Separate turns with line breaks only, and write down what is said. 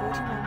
49